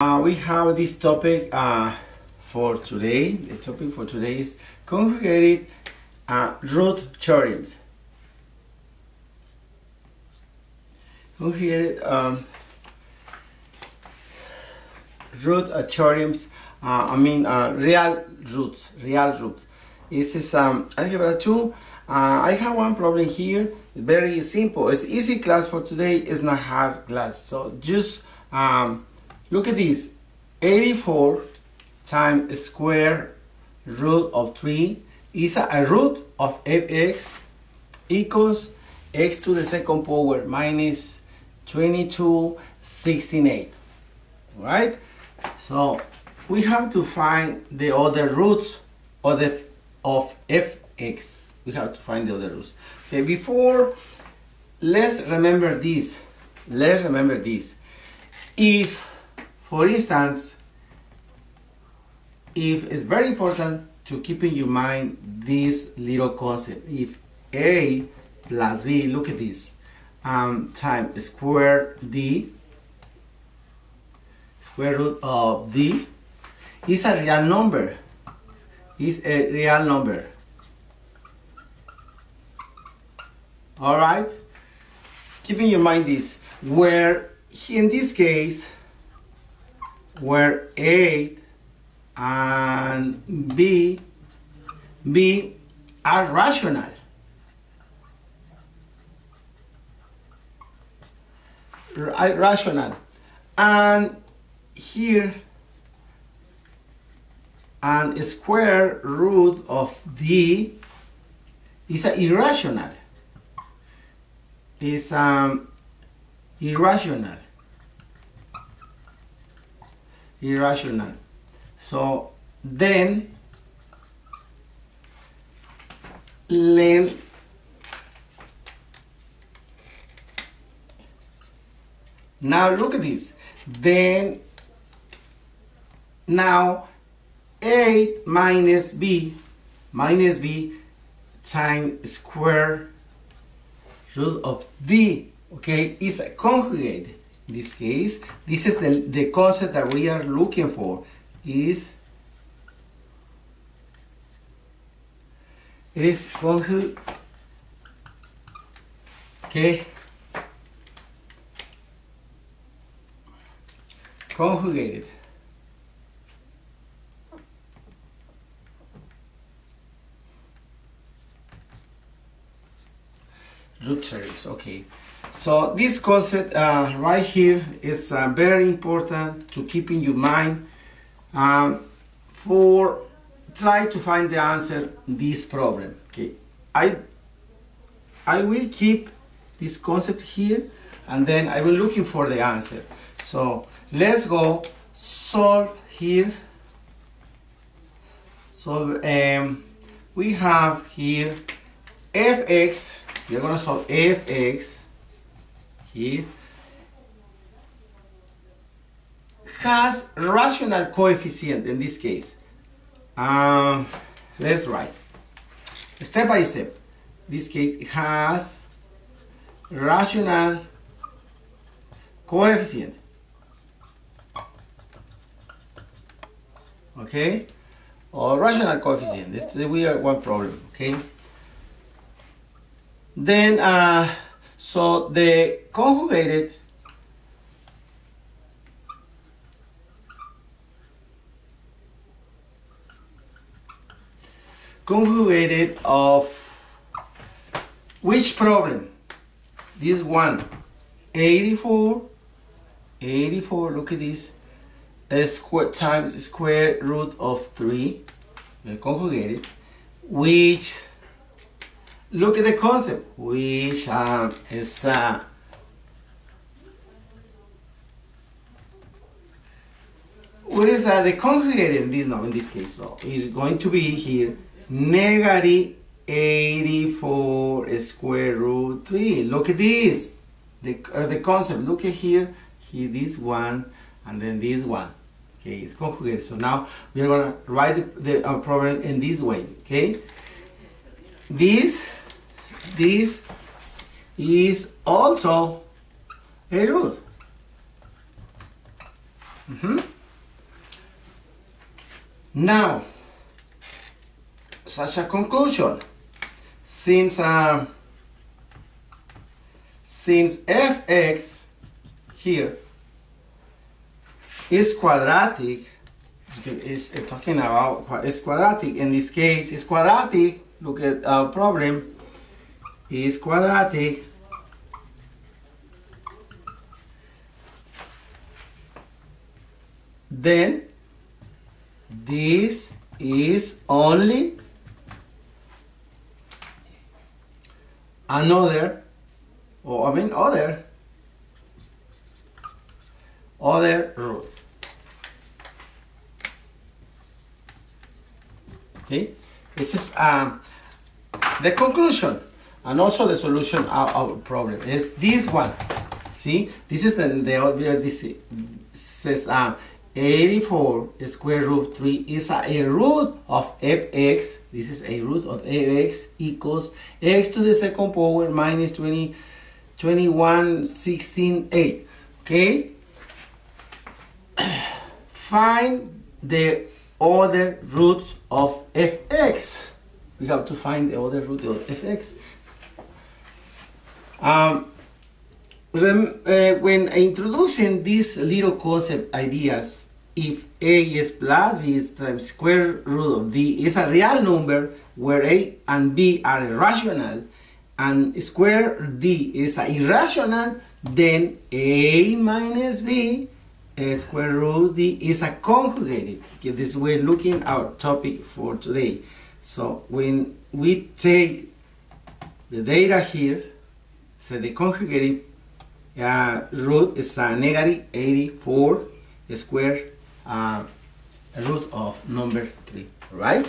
Uh, we have this topic uh, for today. The topic for today is conjugated uh, root theorems. Conjugated um, root theorems. Uh, I mean uh, real roots. Real roots. This is um, algebra two. Uh, I have one problem here. Very simple. It's easy class for today. It's not hard class. So just um, look at this. 84 times square root of 3 is a, root of fx equals x to the second power minus 22 68 right? So we have to find the other roots of the of fx. We have to find the other roots. Okay before let's remember this. Let's remember this. If for instance if it's very important to keep in your mind this little concept. If a plus b look at this um, times square d square root of d is a real number. Is a real number. All right? Keep in your mind this. Where in this case where A and b b are rational. Ra- rational. And here and square root of d is irrational. Is um irrational irrational. So then let now look at this. Then now a minus b minus b times square root of b okay is conjugated this case this is the, the concept that we are looking for is it is conju okay conjugated root series okay. So this concept uh, right here is uh, very important to keep in your mind um, for try to find the answer this problem okay. I i will keep this concept here and then i will looking for the answer. So let's go solve here. So um, we have here fx we're gonna solve fx here has rational coefficient in this case. Um, let's write step by step. This case has rational coefficient. Okay, or rational coefficient. This we have one problem. Okay. Then, uh, so the conjugated conjugated of which problem? This one, 84, 84, look at this, a square times square root of 3, conjugated, which look at the concept. Is uh, what is uh, the conjugated in this now in this case so is going to be here negative 84 square root 3 look at this. The, uh, the concept. Look at here. Here this one and then this one. Okay it's conjugated so now we are going to write the, the problem in this way okay? This this is also a root Mhm. Now, such a conclusion, since uh, since fx here is quadratic, is talking about quadratic. In this case, it's quadratic. Look at our problem. Is quadratic. Then this is only another or I mean other other root. Okay? This is um, the conclusion and also the solution of our problem is this one see this is the the this says um 84 square root 3 is a, a, root of fx. This is a root of fx equals x to the second power minus 20, 21, 16, 8. Okay? Find the other roots of fx. We have to find the other root of fx. Um, uh, when introducing these little concept ideas, if a is plus b is times square root of d is a real number where a and b are irrational and square d is irrational, then a minus b a square root d is a conjugated. Okay, this we're looking our topic for today. So when we take the data here, so the conjugated uh, root is a negative 84 square uh, root of number 3, right?